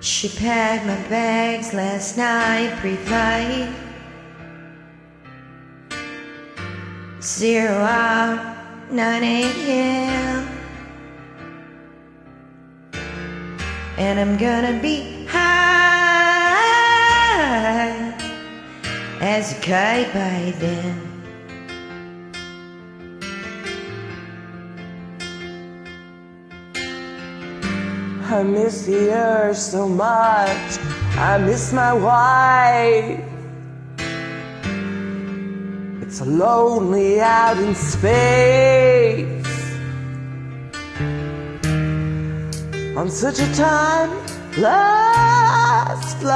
She packed my bags last night, pre-flight. Zero hour, 9 a.m. And I'm gonna be high as a kite by then. I miss the earth so much. I miss my wife. It's lonely out in space. On such a time last flight.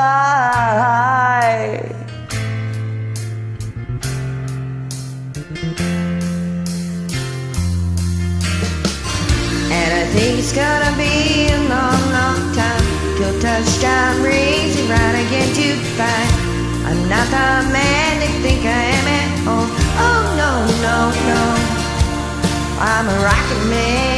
And I think it's gonna be till touchdown rings around again to find I'm not the man they think I am at home. Oh no, no, no, I'm a rocket man,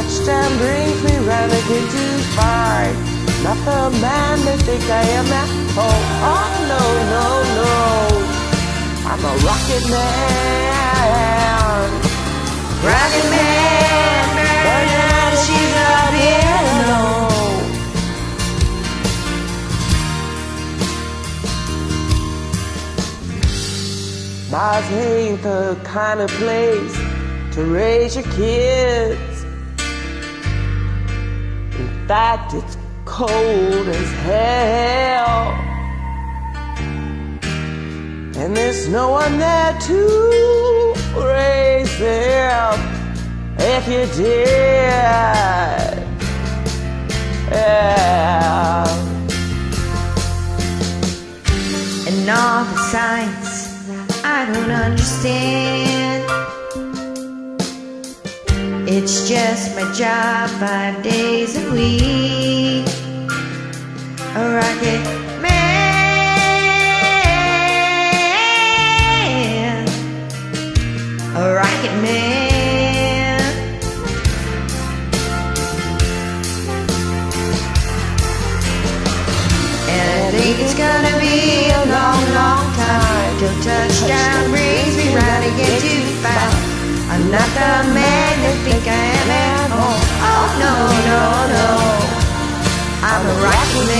Touchdown brings me round again to find not the man they think I am at home. Oh no, no, no, I'm a rocket man. Rocket man, murder, she's up here alone. Mars ain't the kind of place to raise your kids. Fact, it's cold as hell. And there's no one there to raise them if you did. Yeah. And all the signs I don't understand. It's just my job five days a week. A rocket man. A rocket man. And I think it's gonna be a long, long time till touchdown I'm not the man you think I am at home. Oh no, no, no, I'm a rocket man,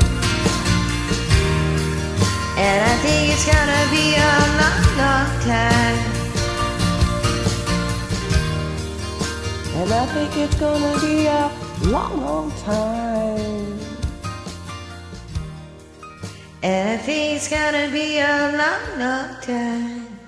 And I think it's gonna be a long, long time. And it's gonna be a long, long time.